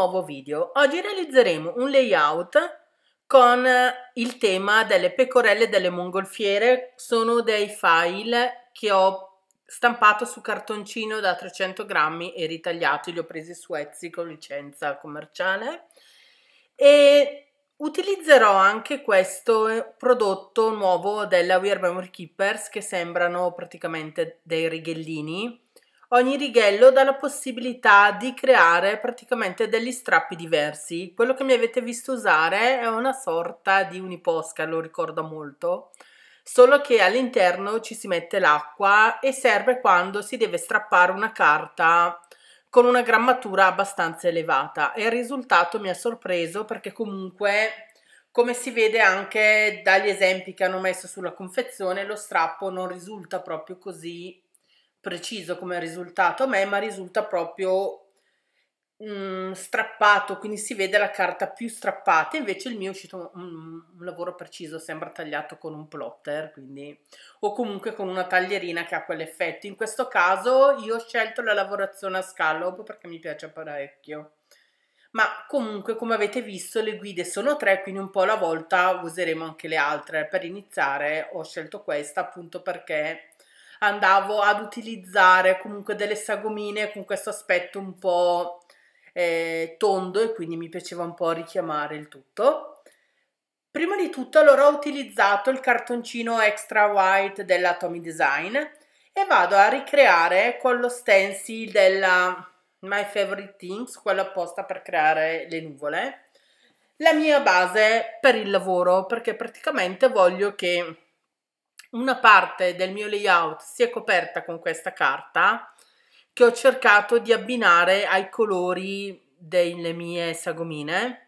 nuovo video. Oggi realizzeremo un layout con il tema delle pecorelle delle mongolfiere. Sono dei file che ho stampato su cartoncino da 300 grammi e ritagliati, li ho presi su Etsy con licenza commerciale e utilizzerò anche questo prodotto nuovo della Weird Memory Keepers che sembrano praticamente dei righellini Ogni righello dà la possibilità di creare praticamente degli strappi diversi. Quello che mi avete visto usare è una sorta di uniposca, lo ricordo molto, solo che all'interno ci si mette l'acqua e serve quando si deve strappare una carta con una grammatura abbastanza elevata e il risultato mi ha sorpreso perché comunque come si vede anche dagli esempi che hanno messo sulla confezione lo strappo non risulta proprio così preciso come risultato a me, ma risulta proprio mm, strappato, quindi si vede la carta più strappata, invece il mio è uscito un, un, lavoro preciso, sembra tagliato con un plotter, quindi, o comunque con una taglierina che ha quell'effetto. In questo caso io ho scelto la lavorazione a scallop perché mi piace parecchio. Ma comunque, come avete visto, le guide sono tre, quindi un po' alla volta useremo anche le altre. Per iniziare ho scelto questa appunto perché andavo ad utilizzare comunque delle sagomine con questo aspetto un po' eh, tondo e quindi mi piaceva un po' richiamare il tutto. Prima di tutto allora ho utilizzato il cartoncino extra white della Tommy Design e vado a ricreare con lo stencil della My Favorite Things, quello apposta per creare le nuvole, la mia base per il lavoro perché praticamente voglio che una parte del mio layout si è coperta con questa carta che ho cercato di abbinare ai colori delle mie sagomine.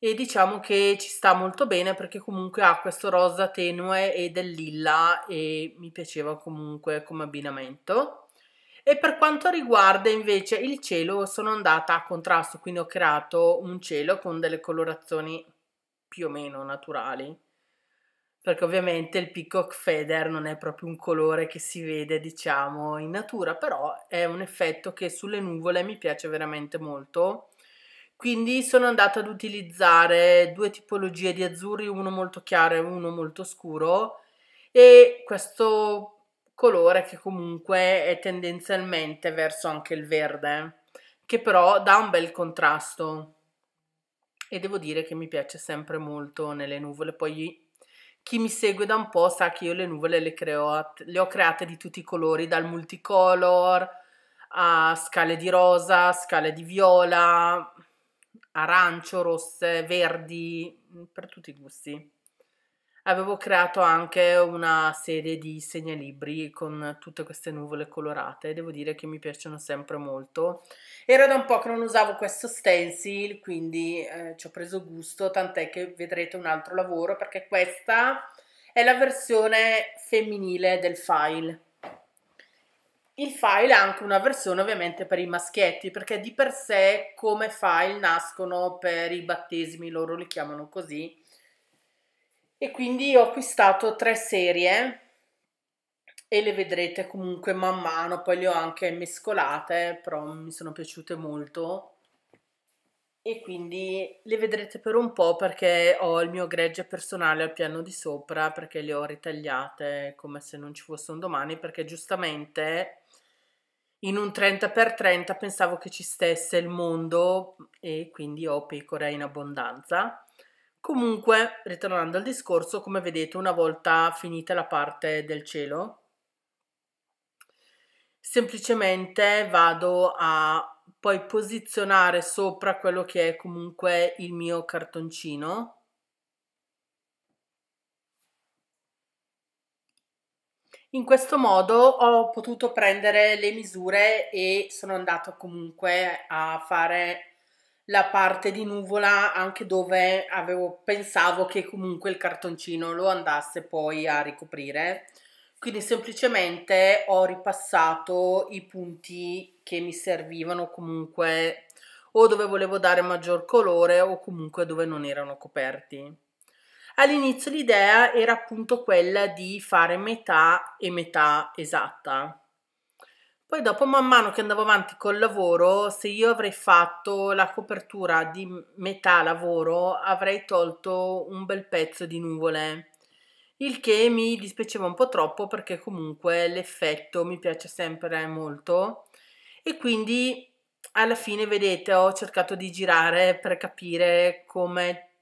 E diciamo che ci sta molto bene perché comunque ha questo rosa tenue e del lilla e mi piaceva comunque come abbinamento. E per quanto riguarda invece il cielo sono andata a contrasto quindi ho creato un cielo con delle colorazioni più o meno naturali perché ovviamente il peacock feather non è proprio un colore che si vede diciamo in natura però è un effetto che sulle nuvole mi piace veramente molto. Quindi sono andata ad utilizzare due tipologie di azzurri uno molto chiaro e uno molto scuro e questo colore che comunque è tendenzialmente verso anche il verde che però dà un bel contrasto. E devo dire che mi piace sempre molto nelle nuvole. Poi chi mi segue da un po' sa che io le nuvole le, creo, le ho create di tutti i colori, dal multicolor a scale di rosa, scale di viola, arancio, rosse, verdi, per tutti i gusti avevo creato anche una serie di segnalibri con tutte queste nuvole colorate devo dire che mi piacciono sempre molto. Era da un po' che non usavo questo stencil quindi eh, ci ho preso gusto tant'è che vedrete un altro lavoro perché questa è la versione femminile del file. Il file ha anche una versione ovviamente per i maschietti perché di per sé come file nascono per i battesimi loro li chiamano così e quindi ho acquistato tre serie e le vedrete comunque man mano, poi le ho anche mescolate, però mi sono piaciute molto. E quindi le vedrete per un po' perché ho il mio gregge personale al piano di sopra perché le ho ritagliate come se non ci fosse un domani perché giustamente in un 30x30 pensavo che ci stesse il mondo e quindi ho pecore in abbondanza Comunque, ritornando al discorso, come vedete, una volta finita la parte del cielo, semplicemente vado a poi posizionare sopra quello che è comunque il mio cartoncino. In questo modo ho potuto prendere le misure e sono andato comunque a fare la parte di nuvola anche dove avevo, pensavo che comunque il cartoncino lo andasse poi a ricoprire. Quindi semplicemente ho ripassato i punti che mi servivano comunque o dove volevo dare maggior colore o comunque dove non erano coperti. All'inizio l'idea era appunto quella di fare metà e metà esatta Poi dopo, man mano che andavo avanti col lavoro, se io avrei fatto la copertura di metà lavoro, avrei tolto un bel pezzo di nuvole, il che mi dispiaceva un po' troppo perché comunque l'effetto mi piace sempre molto. E quindi alla fine, vedete, ho cercato di girare per capire come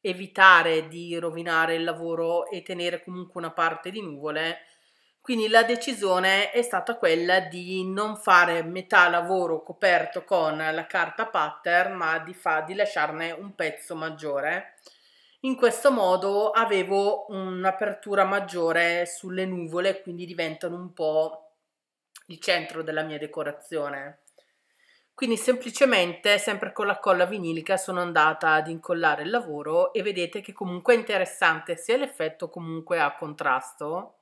evitare di rovinare il lavoro e tenere comunque una parte di nuvole quindi la decisione è stata quella di non fare metà lavoro coperto con la carta pattern, ma di, fa, di lasciarne un pezzo maggiore. In questo modo avevo un'apertura maggiore sulle nuvole, quindi diventano un po' il centro della mia decorazione. Quindi semplicemente, sempre con la colla vinilica, sono andata ad incollare il lavoro e vedete che comunque è interessante sia l'effetto comunque a contrasto,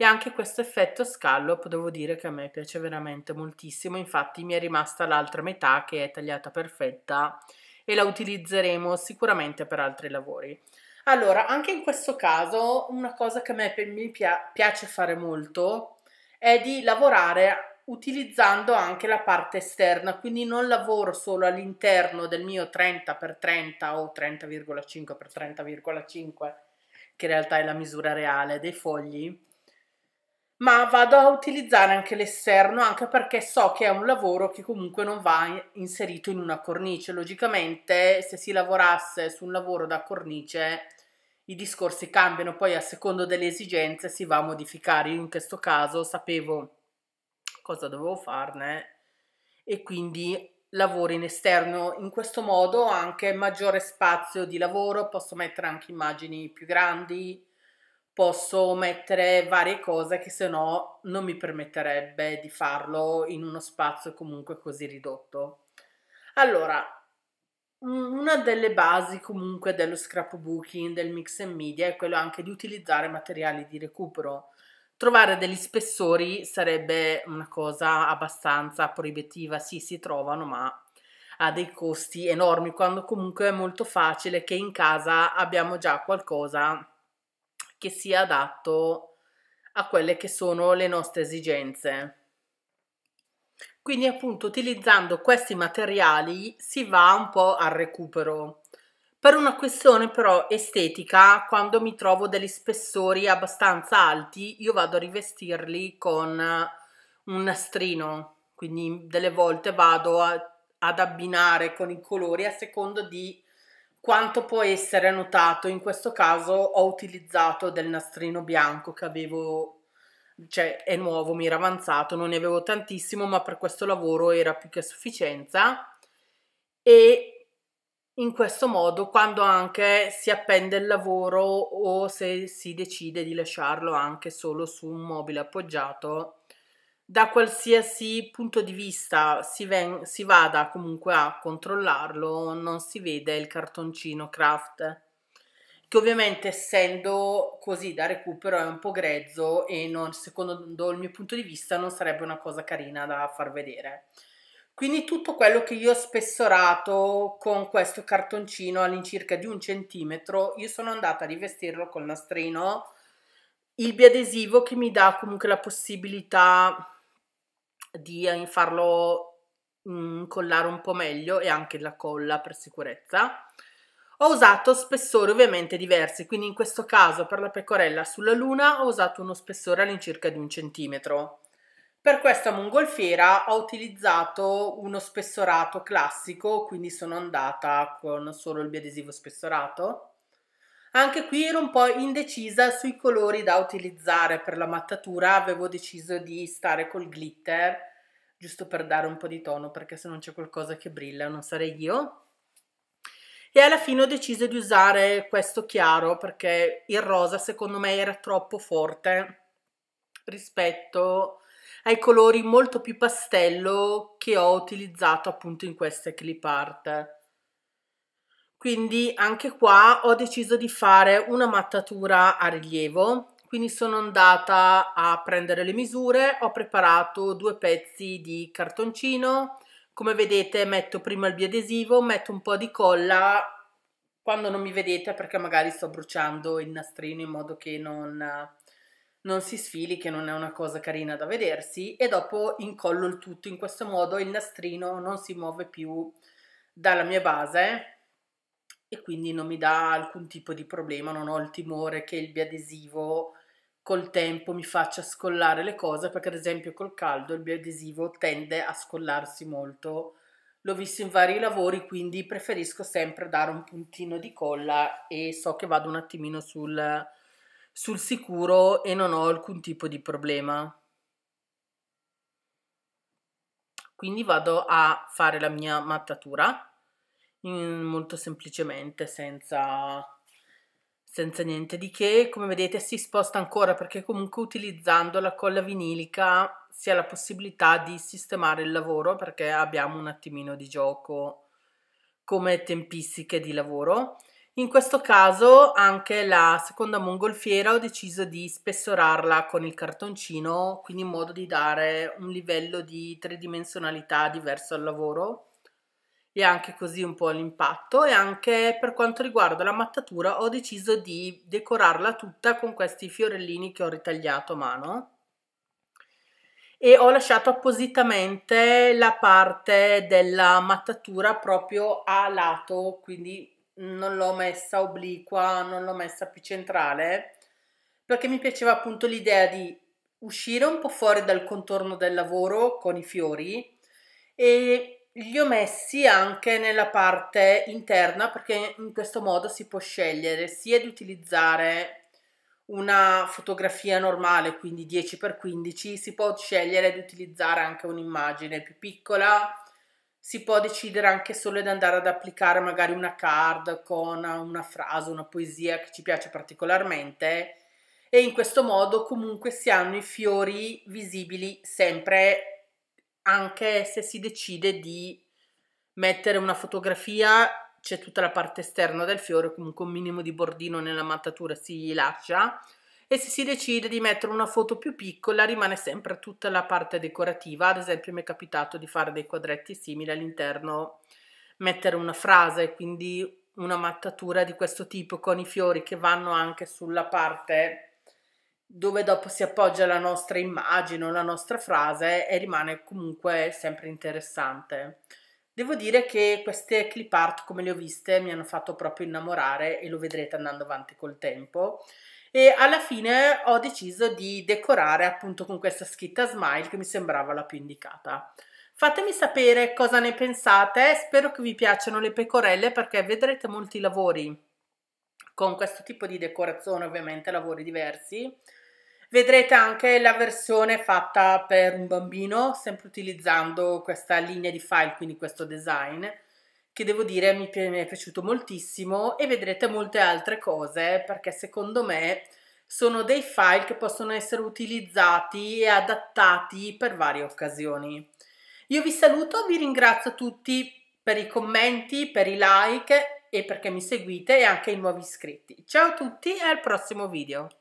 e anche questo effetto scallop devo dire che a me piace veramente moltissimo. Infatti mi è rimasta l'altra metà che è tagliata perfetta e la utilizzeremo sicuramente per altri lavori. Allora anche in questo caso una cosa che a me mi piace fare molto è di lavorare utilizzando anche la parte esterna, quindi non lavoro solo all'interno del mio 30x30 o 30,5x30,5 che in realtà è la misura reale dei fogli, ma vado a utilizzare anche l'esterno anche perché so che è un lavoro che comunque non va inserito in una cornice. Logicamente se si lavorasse su un lavoro da cornice i discorsi cambiano, poi a secondo delle esigenze si va a modificare. Io in questo caso sapevo cosa dovevo farne e quindi lavoro in esterno. In questo modo ho anche maggiore spazio di lavoro, posso mettere anche immagini più grandi, posso mettere varie cose che se no non mi permetterebbe di farlo in uno spazio comunque così ridotto. Allora, una delle basi comunque dello scrapbooking, del mix and media, è quello anche di utilizzare materiali di recupero. Trovare degli spessori sarebbe una cosa abbastanza proibitiva, sì, si trovano, ma ha dei costi enormi, quando comunque è molto facile che in casa abbiamo già qualcosa che sia adatto a quelle che sono le nostre esigenze. Quindi appunto utilizzando questi materiali si va un po' al recupero. Per una questione però estetica, quando mi trovo degli spessori abbastanza alti, io vado a rivestirli con un nastrino, quindi delle volte vado a, ad abbinare con i colori a secondo di quanto può essere notato, in questo caso ho utilizzato del nastrino bianco che avevo, cioè è nuovo, mi era avanzato, non ne avevo tantissimo, ma per questo lavoro era più che sufficienza. E in questo modo quando anche si appende il lavoro o se si decide di lasciarlo anche solo su un mobile appoggiato da qualsiasi punto di vista si, ven- si vada comunque a controllarlo, non si vede il cartoncino craft, che ovviamente essendo così da recupero è un po' grezzo e non, secondo il mio punto di vista non sarebbe una cosa carina da far vedere. Quindi tutto quello che io ho spessorato con questo cartoncino all'incirca di un centimetro, io sono andata a rivestirlo col nastrino, il biadesivo che mi dà comunque la possibilità di eh, farlo incollare mm, un po' meglio e anche la colla per sicurezza. Ho usato spessori ovviamente diversi, quindi in questo caso per la pecorella sulla luna ho usato uno spessore all'incirca di un centimetro. Per questa mongolfiera ho utilizzato uno spessorato classico, quindi sono andata con solo il biadesivo spessorato. Anche qui ero un po' indecisa sui colori da utilizzare per la mattatura, avevo deciso di stare col glitter, giusto per dare un po' di tono, perché se non c'è qualcosa che brilla non sarei io. E alla fine ho deciso di usare questo chiaro, perché il rosa secondo me era troppo forte rispetto ai colori molto più pastello che ho utilizzato appunto in queste clip art. Quindi anche qua ho deciso di fare una mattatura a rilievo, quindi sono andata a prendere le misure, ho preparato due pezzi di cartoncino, come vedete metto prima il biadesivo, metto un po' di colla, quando non mi vedete perché magari sto bruciando il nastrino in modo che non, non si sfili che non è una cosa carina da vedersi. E dopo incollo il tutto in questo modo il nastrino non si muove più dalla mia base e quindi non mi dà alcun tipo di problema, non ho il timore che il biadesivo col tempo mi faccia scollare le cose perché ad esempio col caldo il biadesivo tende a scollarsi molto. L'ho visto in vari lavori quindi preferisco sempre dare un puntino di colla e so che vado un attimino sul, sul sicuro e non ho alcun tipo di problema. Quindi vado a fare la mia mattatura in, molto semplicemente senza senza niente di che, come vedete si sposta ancora perché comunque utilizzando la colla vinilica si ha la possibilità di sistemare il lavoro perché abbiamo un attimino di gioco come tempistiche di lavoro. In questo caso anche la seconda mongolfiera ho deciso di spessorarla con il cartoncino, quindi in modo di dare un livello di tridimensionalità diverso al lavoro e anche così un po' l'impatto. E anche per quanto riguarda la mattatura ho deciso di decorarla tutta con questi fiorellini che ho ritagliato a mano. E ho lasciato appositamente la parte della mattatura proprio a lato quindi non l'ho messa obliqua non l'ho messa più centrale perché mi piaceva appunto l'idea di uscire un po' fuori dal contorno del lavoro con i fiori e li ho messi anche nella parte interna perché in questo modo si può scegliere sia di utilizzare una fotografia normale, quindi 10x15, si può scegliere di utilizzare anche un'immagine più piccola, si può decidere anche solo di andare ad applicare magari una card con una frase, una poesia che ci piace particolarmente e in questo modo comunque si hanno i fiori visibili sempre anche se si decide di mettere una fotografia c'è tutta la parte esterna del fiore, comunque un minimo di bordino nella mattatura si lascia. E se si decide di mettere una foto più piccola rimane sempre tutta la parte decorativa, ad esempio mi è capitato di fare dei quadretti simili all'interno, mettere una frase, quindi una mattatura di questo tipo con i fiori che vanno anche sulla parte dove dopo si appoggia la nostra immagine o la nostra frase e rimane comunque sempre interessante. Devo dire che queste clip art come le ho viste mi hanno fatto proprio innamorare e lo vedrete andando avanti col tempo e alla fine ho deciso di decorare appunto con questa scritta smile che mi sembrava la più indicata. Fatemi sapere cosa ne pensate, spero che vi piacciono le pecorelle perché vedrete molti lavori con questo tipo di decorazione, ovviamente lavori diversi Vedrete anche la versione fatta per un bambino, sempre utilizzando questa linea di file, quindi questo design, che devo dire mi, è piaciuto moltissimo e vedrete molte altre cose perché secondo me sono dei file che possono essere utilizzati e adattati per varie occasioni. Io vi saluto, vi ringrazio tutti per i commenti, per i like e perché mi seguite e anche i nuovi iscritti. Ciao a tutti e al prossimo video.